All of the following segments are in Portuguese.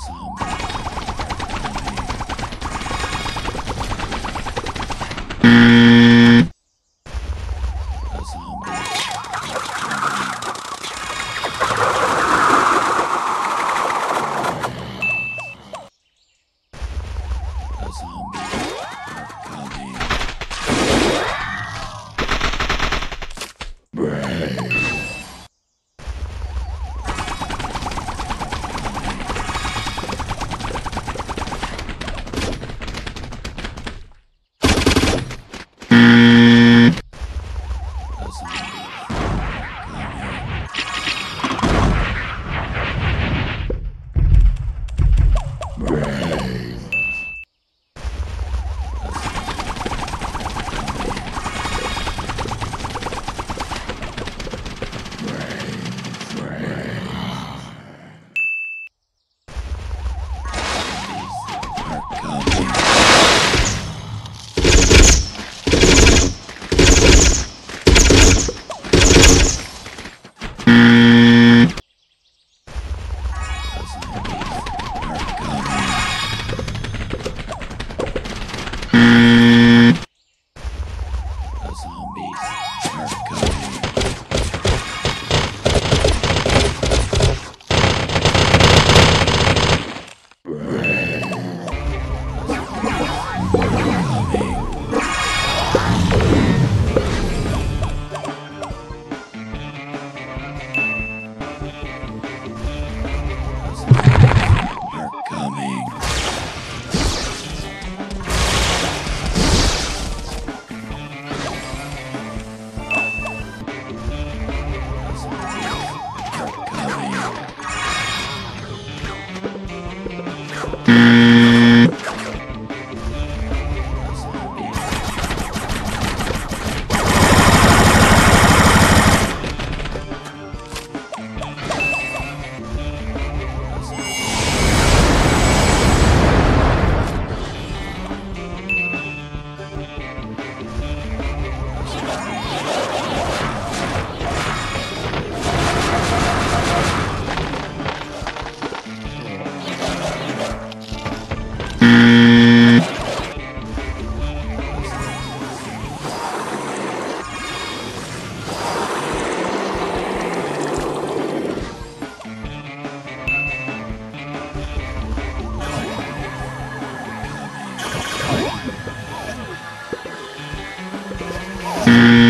confusão. Zombie. Zombie. Mm-hmm. Mm-hmm.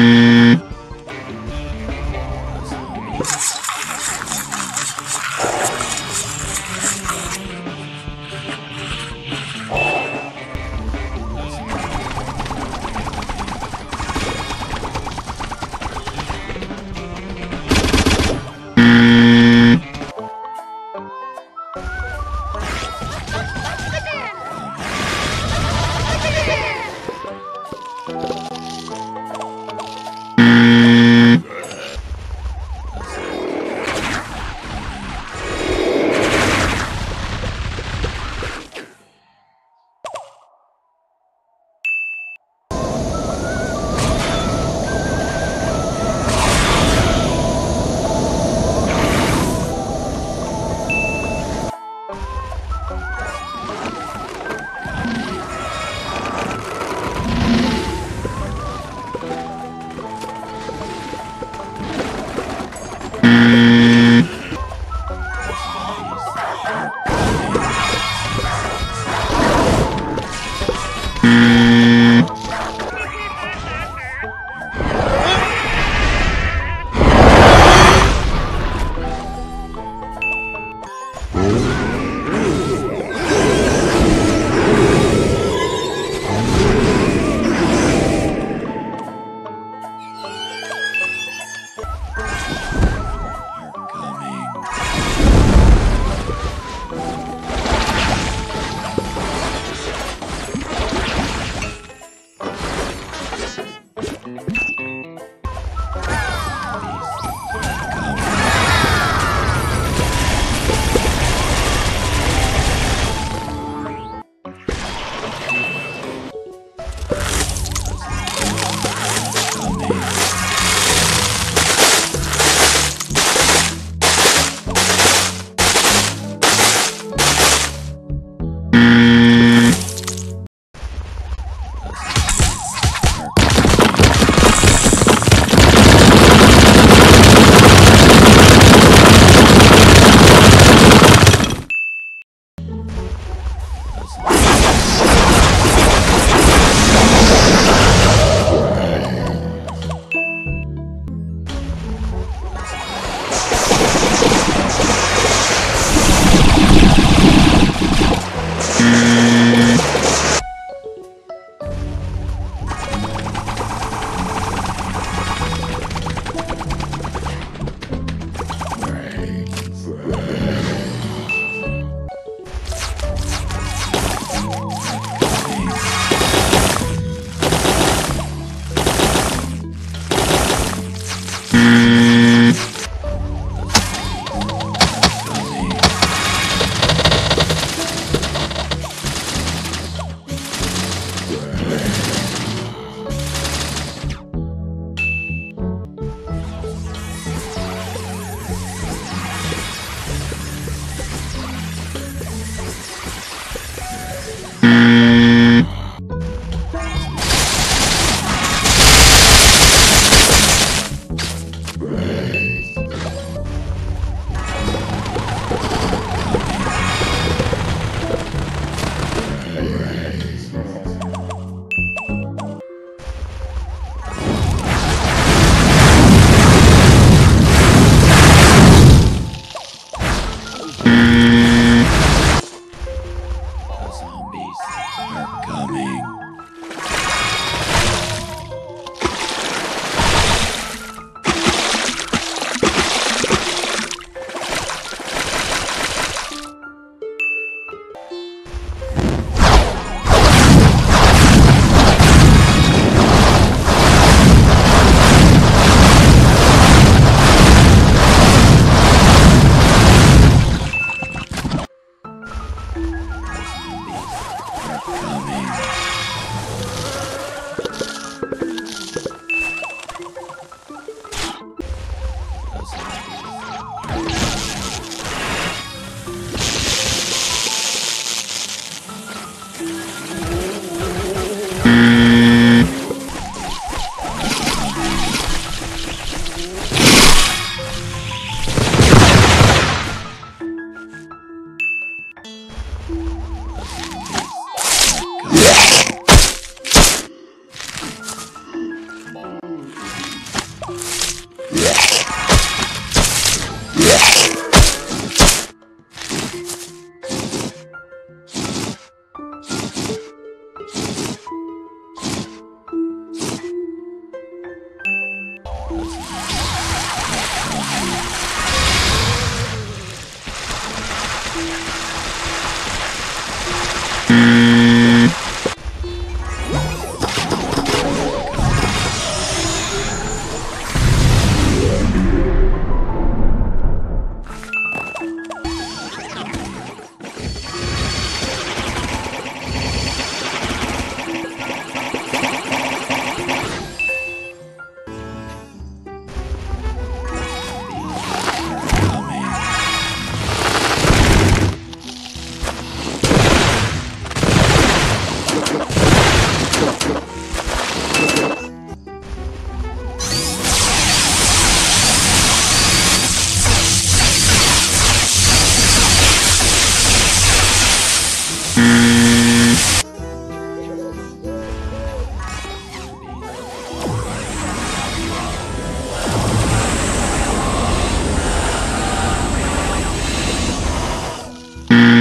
Mm-hmm.